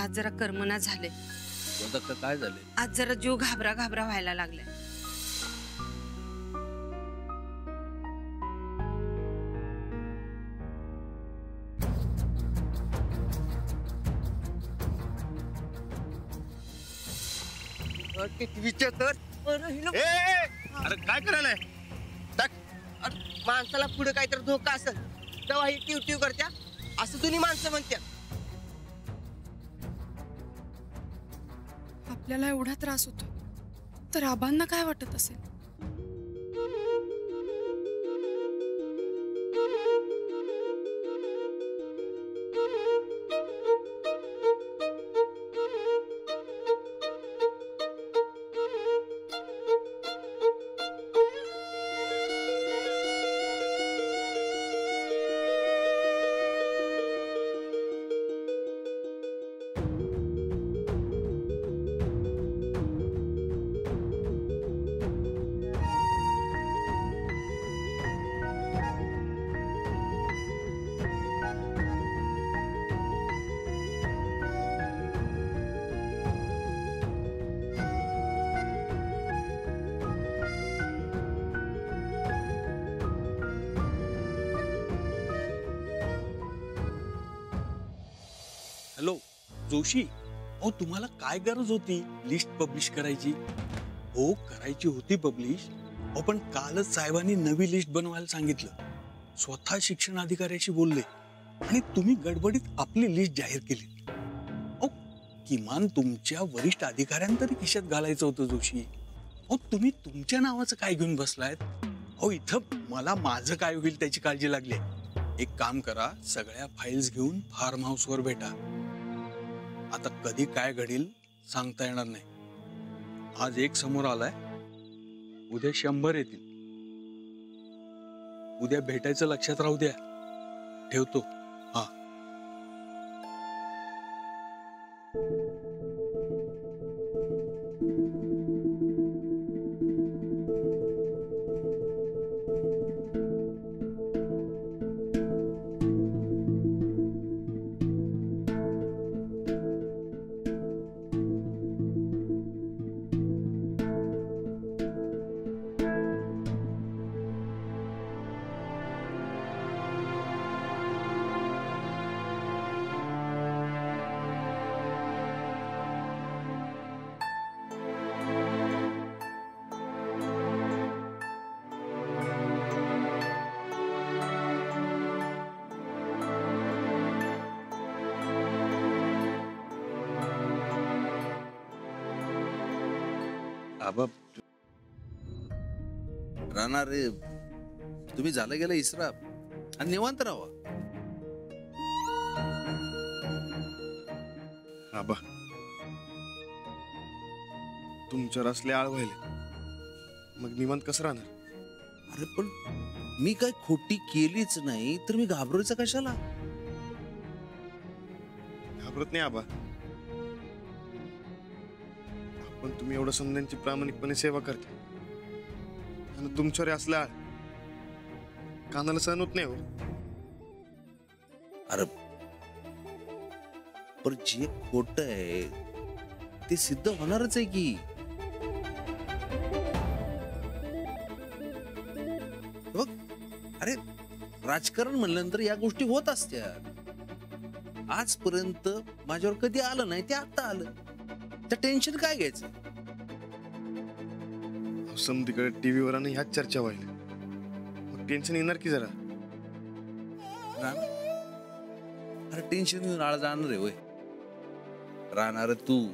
मला आज जरा करमना झाले. काय झाले? आज जरा जीव घाबरा घाबरा व्हायला लागलाय. अरे हिला- ए, ए, अरे काय करायलाय? माणसाला पुढे काहीतरी धोका असेल तेव्हा ही टिव टिव करत्या. असं दोन्ही माणसं म्हणत्या आपल्याला एवढा त्रास होतो तर आबांना काय वाटत असेल? जोशी अहो तुम्हाला काय गरज होती? लिस्ट पब्लिश करायची? हो करायची होती पब्लिश अहो पण कालच साहेबांनी नवी लिस्ट बनवायला सांगितलं. स्वतः शिक्षण अधिकाऱ्याशी बोलले आणि तुम्ही गडबडीत आपली लिस्ट जाहीर केली. अहो किमान तुमच्या वरिष्ठ अधिकाऱ्यांना तरी खिशात घालायचं होतं जोशी. अहो तुम्ही तुमच्या नावाचं काय घेऊन बसलायत? अहो इथं मला माझं काय होईल त्याची काळजी लागली एक काम करा सगळ्या फाईल्स घेऊन फार्म हाऊसवर भेटा. आता कधी काय घडील सांगता येणार नाही. आज एक समोर आलाय. उद्या शंभर येतील. उद्या भेटायचं लक्षात राहू द्या. ठेवतो. हा. आबा राहणार रे तुम्ही झालं गेलं इसरा आणि निवांत राहा आबा तुमच्यावर असले आळ व्हायले. मग निवांत कसं राहणार? अरे पण मी काय खोटी केलीच नाही तर मी घाबरायचं कशाला? घाबरत नाही आबा. पण तुम्ही एवढं समजांची प्रामाणिकपणे सेवा करता. आणि तुमच्यावर असल्या कानाला सहन होत नाही हो. अरे पण जे खोट आहे ते सिद्ध होणारच आहे की? बघ अरे राजकारण म्हणल्यानंतर या गोष्टी होत असत्या. आजपर्यंत माझ्यावर कधी आलं नाही ते आता आलं. त्या टेन्शन काय घ्यायचं? समधीकडे टीव्हीवर आणि ह्याच चर्चा व्हायला. मग टेन्शन येणार की जरा? अरे टेन्शन घेऊन आळ जाणार आहे होय. राहणार तू.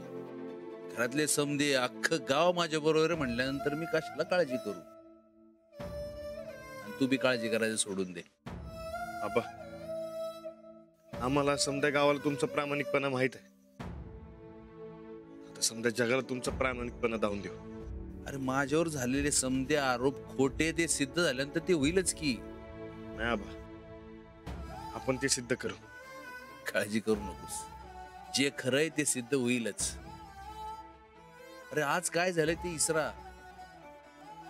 घरातले समदे अख्खं गाव माझ्या बरोबर आहे म्हणल्यानंतर मी कशाला काळजी करू? आणि तू बी काळजी करायचं सोडून दे. आबा आम्हाला समजा गावाला तुमचा प्रामाणिकपणा माहीत आहे. समजा जगाला तुमचा प्रामाणिकपणा दावून देऊ. अरे माझ्यावर झालेले समदे आरोप खोटे ते सिद्ध झाल्यानंतर ते होईलच की. नाही आबा. आपण ते सिद्ध करू. काळजी करू नकोस. जे खरं आहे ते सिद्ध होईलच. अरे आज काय झालंय ते इसरा?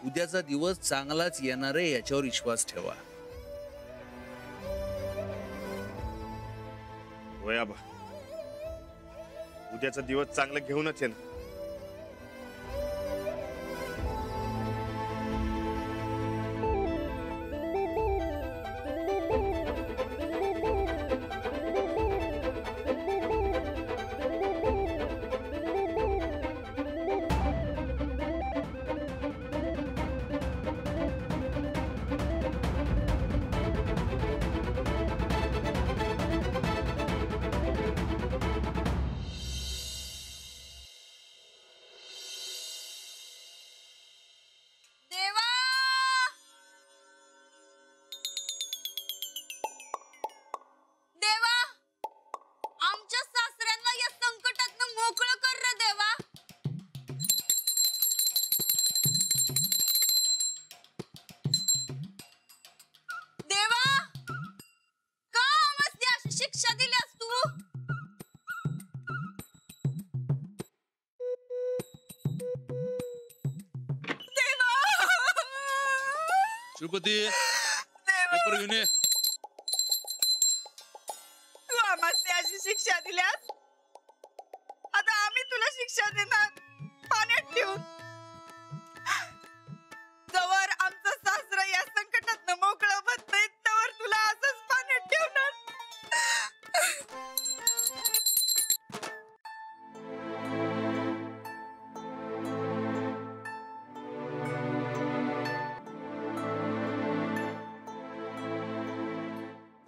उद्याचा दिवस चांगलाच येणार आहे याच्यावर विश्वास ठेवा. होय आबा. उद्याचा दिवस चांगला घेऊनच आहे ना श्रीपती पेपर घेऊन ये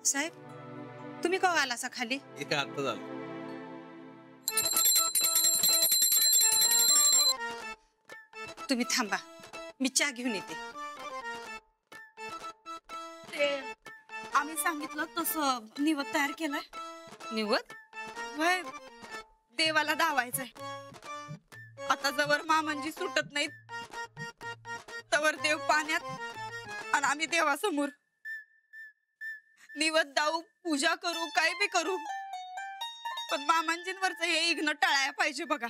साहेब तुम्ही का आलासा खाली? हे काय आता झालं. तुम्ही थांबा मी चहा घेऊन येते. ते आम्ही सांगितलं तसं निवत तयार केलाय. निवत? वय देवाला धावायचंय आता जवळ मामांजी सुटत नाहीत तवर देव पाण्यात आणि आम्ही देवासमोर. निवत दाऊ पूजा करू काय बी करू. पण मामांजींवरच हे इग्न टाळायला पाहिजे बघा.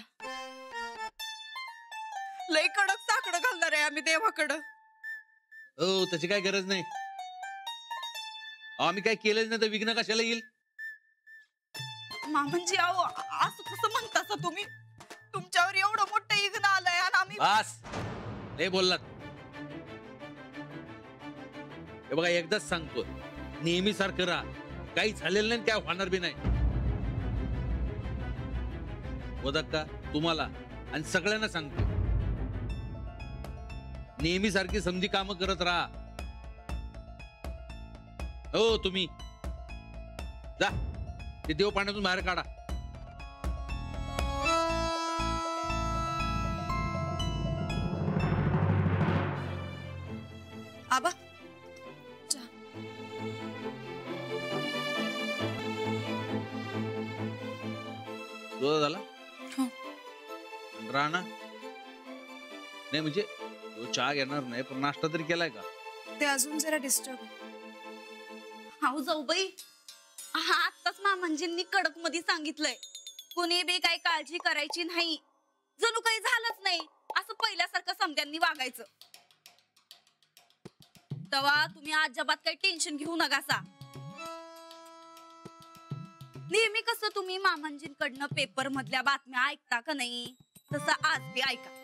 लय कडक साकडं घालणार आहे आम्ही देवाकडं. हो त्याची काय गरज नाही. आम्ही काय केलंच नाही तर विघ्न कशाला येईल? मामांजी अहो असं कसं म्हणता तुम्ही? तुमच्यावर एवढं मोठं इग्न आलंय आणि आम्ही बास! लय बोललात. हे बघा एकदाच सांगतो. नेहमी सारखं राहा. काही झालेलं नाही काय होणार बी नाही. वदक्का तुम्हाला आणि सगळ्यांना सांगतो. नेहमी सारखी समजी कामं करत राहा. हो तुम्ही. जा. ते देव पाण्यातून बाहेर काढा. नाही म्हणजे तो चहा घेणार नाही पण नाश्ता तरी केलाय का? ते अजून जरा डिस्टर्ब हाऊ जाऊ बाई. हा आत्ताच मामांजींनी कडकमध्ये सांगितलंय. कुणी बी काही काळजी करायची नाही. जणू काही झालंच नाही. असं पहिल्यासारखं समध्यांनी वागायचं. तेव्हा तुम्ही अजिबात काही टेन्शन घेऊ नका सा नेहमी कसं तुम्ही मामांजींकडनं पेपर मधल्या बातम्या ऐकता का नाही? तसं आज बी ऐका.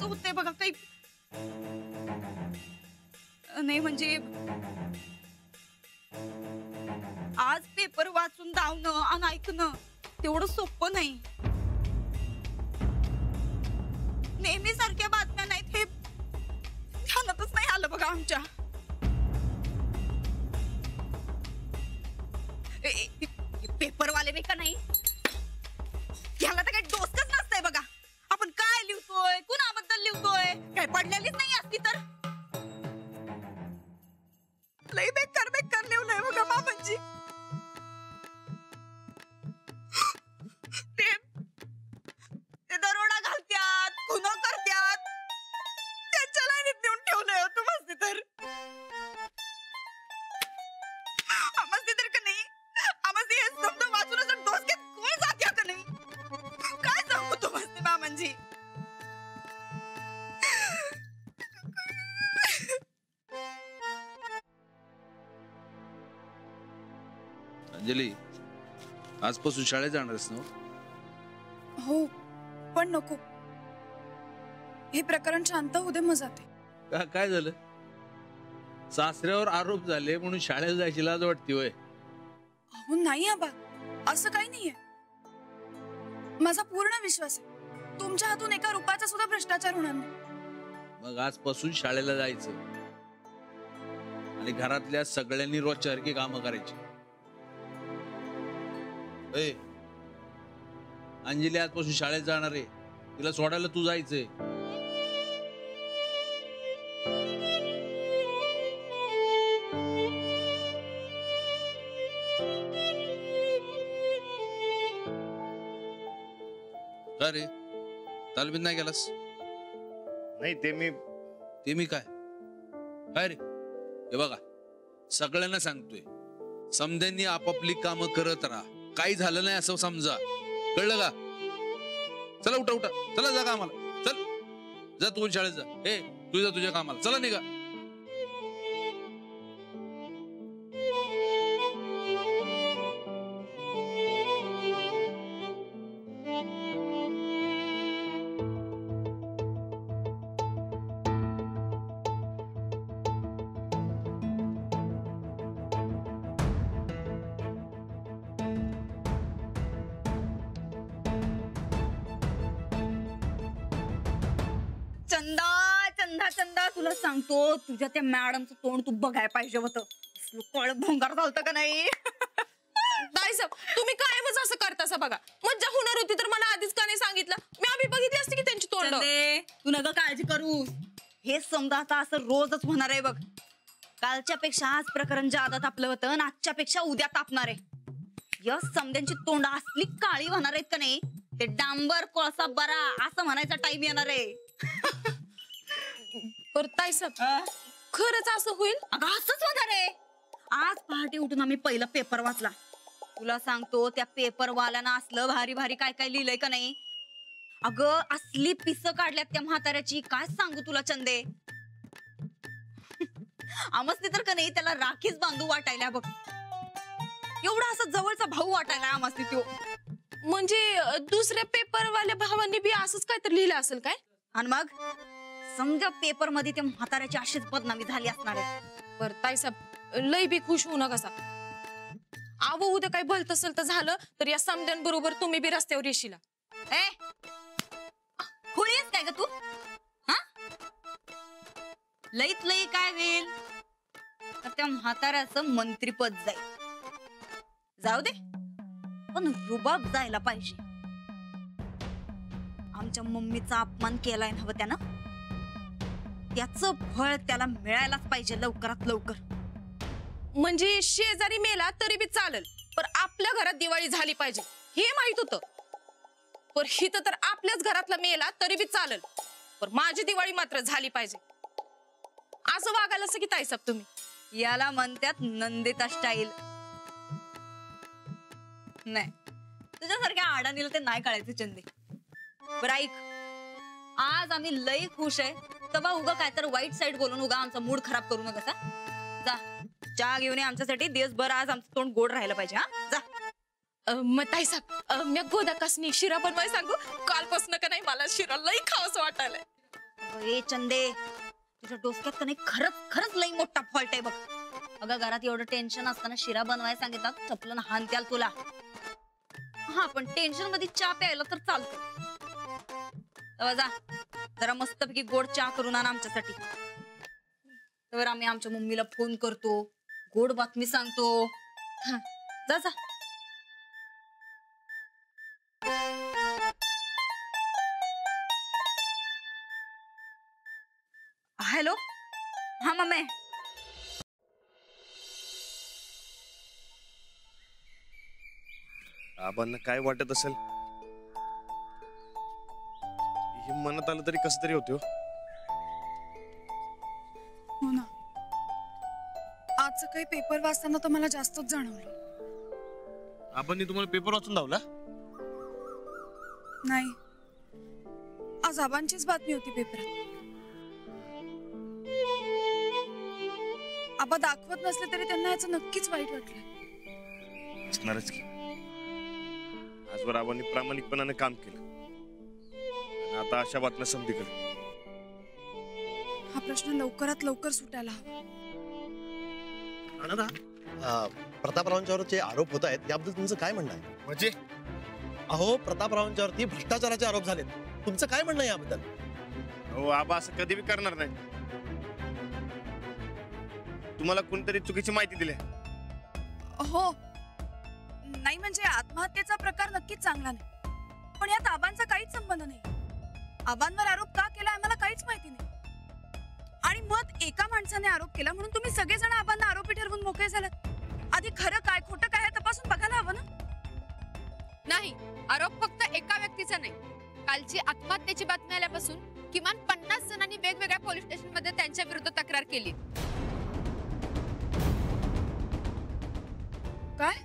असं होतंय बघा काही नाही म्हणजे आज पेपर वाचून धावणं आणि ऐकणं तेवढं सोपं नाही. नेहमी सारख्या बातम्या नाहीत हे ध्यानातच नाही आलं बघा आमच्या. आजपासून शाळेत जाणारच ना हो? पण नको. हे प्रकरण शांत होऊ दे मग जाते. का काय झालं? सासऱ्यावर आरोप झाले म्हणून शाळेत जायची लाज वाटते होय. अहो नाही आबा. असं काही नाहीये. माझा पूर्ण विश्वास आहे. तुमच्या हातून एका रुपयाचा सुद्धा भ्रष्टाचार होणार नाही. मग आजपासून शाळेला जायचं. आणि घरातल्या सगळ्यांनी रोजच्यासारखी कामं करायची. ए, अंजली आजपासून शाळेत जाणार आहे. तिला सोडायला तू जायचंय. का रे? तालमीत नाही गेलास? नाही ते मी ते मी काय? काय रे? हे बघा सगळ्यांना सांगतोय समध्यांनी आपापली कामं करत राहा. काही झालं नाही असं समजा. कळलं का? चला उठा उठा. चला जा कामाला. चल. जा तू शाळेत जा. हे तू जा तुझ्या कामाला. चला निघा. चंदा चंदा चंदा तुला सांगतो तुझ्या त्या मॅडमचं तोंड तू बघायला पाहिजे होतं. कळ भोंगार झालतं का नाही? दाई साहेब तुम्ही कायमच असं करतासा बघा. मज्जा होणार होती तर मला आधीच का नाही सांगितलं? मी आम्ही बघितली असते की त्यांची तोंड? तू नका काळजी करू. हे समजा आता असं रोजच होणार आहे बघ. कालच्या पेक्षा आज प्रकरण जादा तापलं होतं आणि आजच्या पेक्षा उद्या तापणार आहे. या समद्यांची तोंड असली काळी होणार आहेत का नाही? ते डांबर कोळसा बरा असं म्हणायचा टाइम येणार आहे. पर खरंच असं होईल? अगं असंच होणार आहे. आज पहाटे उठून आम्ही पहिला पेपर वाचला. तुला सांगतो त्या पेपर वाल्यानं असलं भारी भारी काय काय लिहिलंय का नाही? अगं असली पिस काढल्यात त्या म्हाताऱ्याची. काय सांगू तुला चंदे? आमसने तर का नाही त्याला राखीच बांधू वाटायला बघ. एवढा असं जवळचा भाऊ वाटायला आमसने तो म्हणजे दुसऱ्या पेपरवाल्या भावांनी बी असंच काहीतरी लिहिलं असेल काय? आणि मग? समजा पेपरमध्ये त्या म्हाताऱ्याची अशीच बदनामी झाली असणार आहे. बर ताई साहेब लय बी खुश होऊ नका आवं उद्या काही भलत असेल तर झालं तर या समद्यांबरोबर तुम्ही बी रस्त्यावर येशील. ए? काय ग तू? हा? लईत लई काय होईल? त्या म्हाताऱ्याचं मंत्रीपद जाईल. जाऊ दे. पण रुबाब जायला पाहिजे. आमच्या मम्मीचा अपमान केलाय ना त्यानं? त्याचं फळ त्याला मिळायलाच पाहिजे लवकरात लवकर. म्हणजे शेजारी मेला तरी बी चालेल पण आपल्या घरात दिवाळी झाली पाहिजे हे माहीत होतं. पण हिथं तर आपल्याच घरातला मेला तरी बी चालेल पण माझी दिवाळी मात्र झाली पाहिजे. असं वागायला असं की ताईसाहेब तुम्ही? याला म्हणतात नंदिता स्टाईल. नाही. तुझ्यासारख्या आडानीला ते नाही काढायचे चंदे. बरं ऐक. आज आम्ही लई खुश आहे. तबा उगा काय तर वाईट साईड बोलून उगा आमचा मूड खराब करू नका जा. चहा घेऊन ये आमच्यासाठी. दिवसभर आज आमचं तोंड गोड राहिलं पाहिजे हा. जा. मग ताईसाहेब अं, मी गोदाकासनी शिरा बनवाय सांगू. कालपासून का नाही मला शिरा लई खावंसं वाटायलंय अगं, ए चंदे. तुझ्या डोसक्यात का नाही खरंच खरंच लई मोठा फॉल्ट आहे बघ. अगं घरात एवढं टेन्शन असताना शिरा बनवायला सांगितलं चपलं हानत्याल तुला. हा पण टेन्शनमध्ये चहा प्यायला तर चालतं. तेव्हा जा. जरा मस्तपैकी गोड चहा करून आण आमच्यासाठी. तर आम्ही आमच्या मम्मीला फोन करतो. गोड बातमी सांगतो. हा, जा जा. हॅलो? हा मम्मी. आबांना काय वाटत असेल? हे मनात आलं तरी कसं तरी होते हो. हो ना. आजचं काही पेपर वाचताना तर मला जास्तच जाणवलं. आबांनी तुम्हाला पेपर वाचून धावला नाही. आज आबांचीच बातमी होती पेपरात आबा दाखवत नसले तरी त्यांना याचं नक्कीच वाईट वाटलं. असणारच की. आजवर आबांनी प्रामाणिकपणाने काम केलं. आता अशा बातम्या समधीकडे हा प्रश्न लवकरात लवकर सुटायला हवा. अनंता, अं, प्रतापरावांच्यावर जे आरोप होत आहेत याबद्दल तुमचं काय म्हणणं आहे? म्हणजे? अहो प्रतापरावांच्यावरती भ्रष्टाचाराचे आरोप झालेत. तुमचं काय म्हणणं आहे याबद्दल? हो आबा असं कधी बी करणार नाही. तुम्हाला कोणतरी चुकीची माहिती दिली आहे. हो. नाही म्हणजे आत्महत्येचा प्रकार नक्कीच चांगला नाही. पण यात आबांचा काहीच संबंध नाही. आबांवर आरोप का केला आम्हाला काहीच माहिती नाही. आणि मत एका माणसाने आरोप केला म्हणून तुम्ही सगळेजण आबांना आरोपी ठरवून मोकळे झालात. आधी खरं काय खोटं काय हे तपासून बघायला हवं ना? नाही आरोप फक्त एका व्यक्तीचा नाही. कालची आत्महत्येची बातमी आल्यापासून किमान पन्नास जणांनी वेगवेगळ्या पोलीस स्टेशनमध्ये त्यांच्या विरुद्ध तक्रार केली. काय?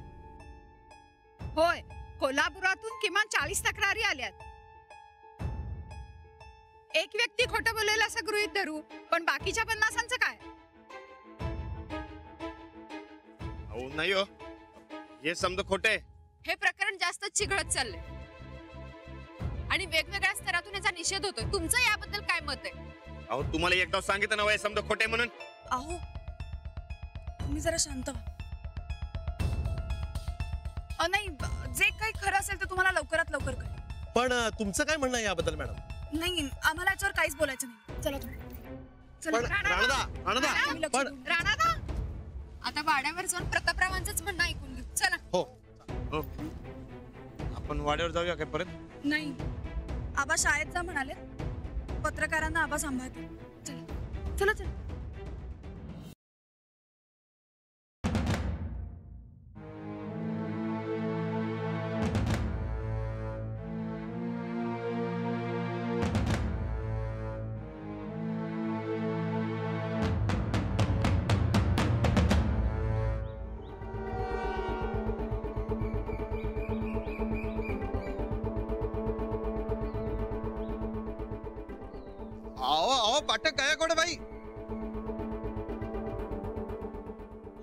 होय कोल्हापुरातून किमान चाळीस तक्रारी आल्यात. एक व्यक्ती खोटं बोलेल असं गृहित धरू पण बाकीच्या पन्नासांचं काय? अहो नाही हो. हे समजा खोटे हे प्रकरण जास्त चिघळत चाललंय. आणि वेगवेगळ्या स्तरातून याचा निषेध होतोय. तुमचं याबद्दल काय मत आहे? अहो तुम्हाला एकदा सांगितलं ना हे समजा खोटे म्हणून. अहो तुम्ही जरा शांत व्हा. अ, नाही ब- जे काही खरं असेल ते तुम्हाला लवकरात लवकर कळेल. पण अं, तुमचं काय म्हणणं आहे याबद्दल मॅडम? नाही आम्हाला याच्यावर काहीच बोलायचं नाही. चला तुम्ही पण राणदा राणदा पण आता वाड्यावर जाऊन प्रतापरावांचंच म्हणणं ऐकून घेऊ. चला. हो. हो. आपण वाड्यावर जाऊया काय परत? नाही. आबा शाळेत जा म्हणाले पत्रकारांना आबा सांभाळते चला. चला चला. पाठक गायकवाड बाई?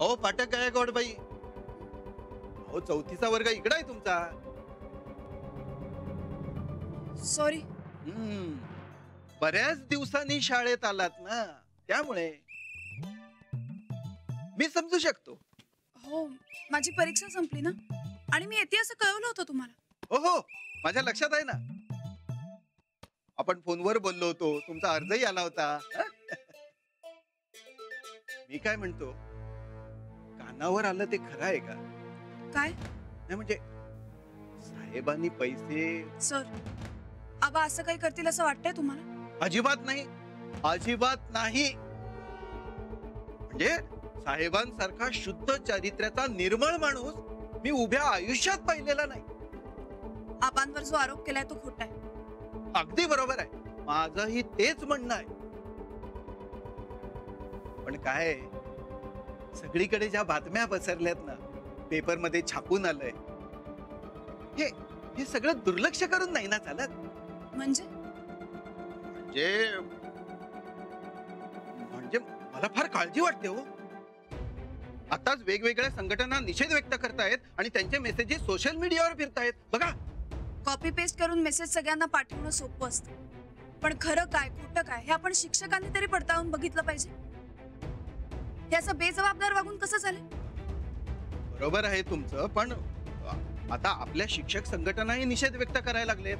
अहो पाठक गायकवाड बाई? अहो चौथीचा वर्ग इकडं आहे तुमचा. सॉरी हम्म. बऱ्याच दिवसांनी शाळेत आलात ना त्यामुळे. मी समजू शकतो. हो माझी परीक्षा संपली ना? आणि मी येते असं कळवलं होतं तुम्हाला. हो हो. माझ्या लक्षात आहे ना. आपण फोनवर बोललो होतो. तुमचा अर्जही आला होता. मी काय म्हणतो? कानावर आलं ते खरं आहे का? काय? नाही म्हणजे साहेबांनी पैसे सर आबा असं काही करतील असं वाटतंय तुम्हाला? अजिबात नाही. अजिबात नाही. म्हणजे साहेबांसारखा शुद्ध चारित्र्याचा निर्मळ माणूस मी उभ्या आयुष्यात पाहिलेला नाही. आबांवर जो आरोप केलाय तो खोटा आहे. अगदी बरोबर आहे. माझंही तेच म्हणणं आहे. पण काय सगळीकडे ज्या बातम्या पसरल्यात ना पेपरमध्ये छापून आलंय. हे हे सगळं दुर्लक्ष करून नाही ना चालत? म्हणजे? म्हणजे म्हणजे मला फार काळजी वाटते हो. आताच वेगवेगळ्या संघटना निषेध व्यक्त करतायत आणि त्यांचे मेसेजेस सोशल मीडियावर फिरतायत. बघा. कॉपी पेस्ट करून मेसेज सगळ्यांना पाठवणं सोपं असतं. पण खरं काय खोटं काय हे आपण शिक्षकांनी तरी पडताळून बघितलं पाहिजे. याचं बेजबाबदार वागून कसं चालेल? बरोबर आहे तुमचं पण आता आपल्या शिक्षक संघटनाही निषेध व्यक्त करायला लागलेत.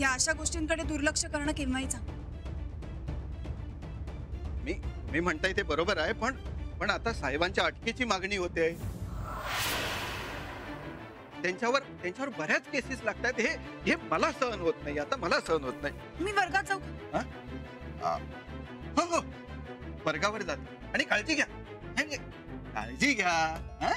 या अशा गोष्टींकडे दुर्लक्ष करणं केव्हाही चांगलं. मी मी म्हणताय ते बरोबर आहे पण पण आता साहेबांच्या अटकेची मागणी होते. त्यांच्यावर त्यांच्यावर बऱ्याच केसेस लागतात. हे हे मला सहन होत नाही. आता मला सहन होत नाही. मी वर्गात जाऊ का? हो? हो. वर्गावर जाते. आणि काळजी घ्या. काळजी घ्या. हा?